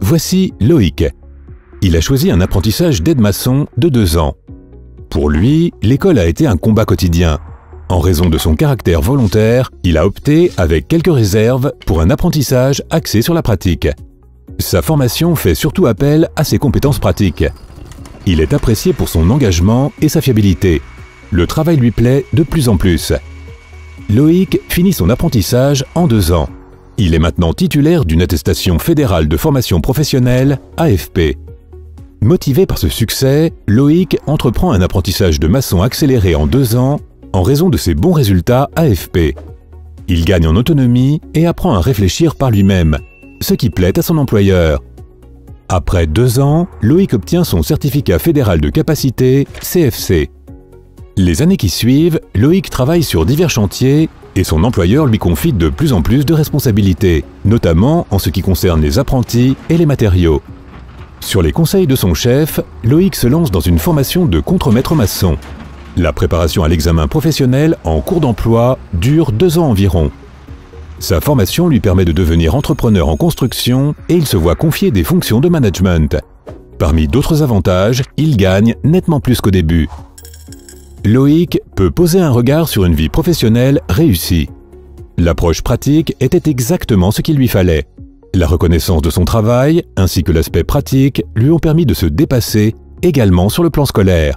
Voici Loïc. Il a choisi un apprentissage d'aide-maçon de deux ans. Pour lui, l'école a été un combat quotidien. En raison de son caractère volontaire, il a opté, avec quelques réserves, pour un apprentissage axé sur la pratique. Sa formation fait surtout appel à ses compétences pratiques. Il est apprécié pour son engagement et sa fiabilité. Le travail lui plaît de plus en plus. Loïc finit son apprentissage en deux ans. Il est maintenant titulaire d'une attestation fédérale de formation professionnelle, AFP. Motivé par ce succès, Loïc entreprend un apprentissage de maçon accéléré en deux ans en raison de ses bons résultats AFP. Il gagne en autonomie et apprend à réfléchir par lui-même, ce qui plaît à son employeur. Après deux ans, Loïc obtient son certificat fédéral de capacité, CFC. Les années qui suivent, Loïc travaille sur divers chantiers et son employeur lui confie de plus en plus de responsabilités, notamment en ce qui concerne les apprentis et les matériaux. Sur les conseils de son chef, Loïc se lance dans une formation de contremaître maçon. La préparation à l'examen professionnel en cours d'emploi dure deux ans environ. Sa formation lui permet de devenir entrepreneur en construction et il se voit confier des fonctions de management. Parmi d'autres avantages, il gagne nettement plus qu'au début. Loïc peut poser un regard sur une vie professionnelle réussie. L'approche pratique était exactement ce qu'il lui fallait. La reconnaissance de son travail, ainsi que l'aspect pratique, lui ont permis de se dépasser également sur le plan scolaire.